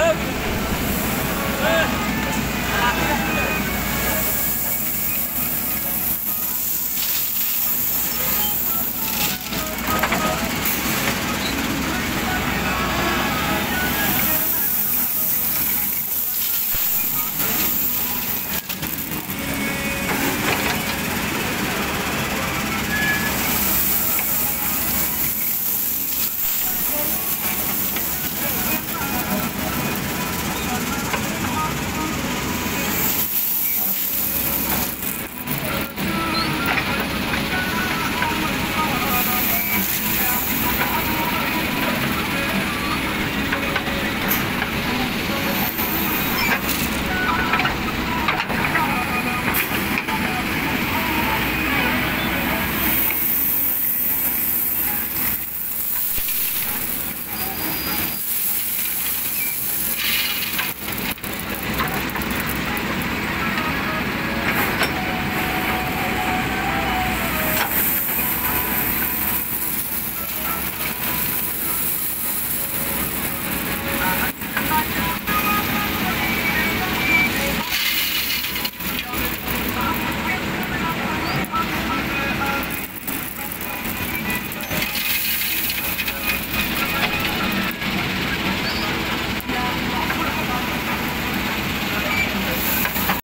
Look.